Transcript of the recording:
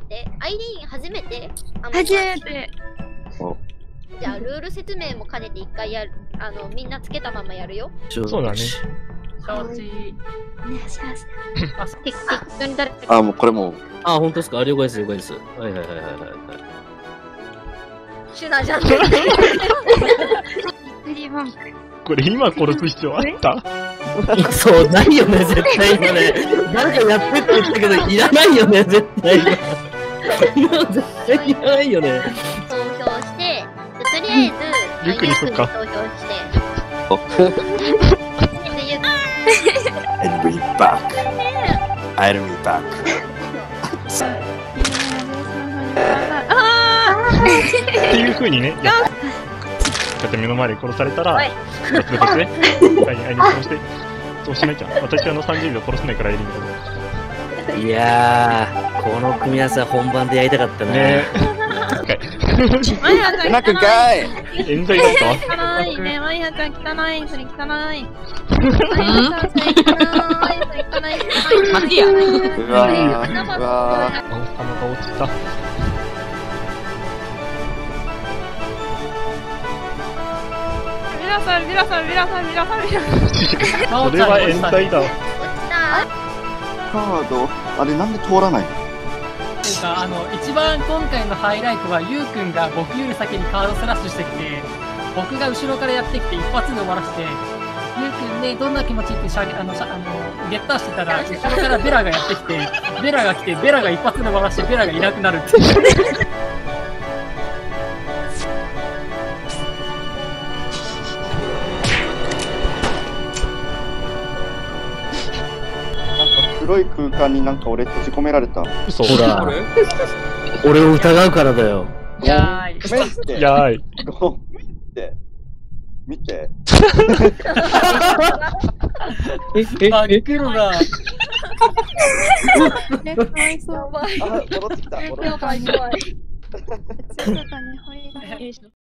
待って、アイリーン初めて？あ初めて。じゃあ、ルール説明も兼ねて一回やる。あの、みんなつけたままやるよ。そうだね。承知。お願いします。適当に誰かあ、もうこれもう、あ、本当ですか？あ了解です、了解です。はいはいはいはいはい。シュナじゃん。これ今殺す必要あった？そう、ないよね、絶対今ね。誰かやってって言ったけど、いらないよね、絶対絶対いらないよね。投票して、でとりあえず、リュックにすっか。アイリーンに投票して。I'll be back. I'll be back. っていう風にね、やっだって目の前で殺されたら、い、に殺して、そうしなきゃ。私はあの30秒殺せないからエリンだいやー、この組み合わせは本番でやりたかったね。ねマイハちゃんなんかかい冤罪だった汚いね、マイハちゃん汚い、それ汚い。マイハちゃんそれ汚い、それ汚い。待てやうわー、うわ青様が落ちた。皆さん、皆さん、皆さん、皆さん、皆さん。それは冤罪だ。落ちた。ー、カード、あれなんで通らないの？っていうか、あの、一番今回のハイライトは、ゆうくんが僕より先にカードスラッシュしてきて、僕が後ろからやってきて一発で終わらせて、ゆうくんね、どんな気持ちってしゃげ、あの、しゃあの、ゲッターしてたら、後ろからベラがやってきて、ベラが来て、ベラが一発で終わらせて、ベラがいなくなるっていう。黒い空間になんか俺閉じ込められた。嘘。ほら、俺を疑うからだよ。やーい。ごめんって。やーい。ごめんって。見て。真っ黒だ。ね、かわいそう。やばい。あ、戻ってきた。戻ってきた。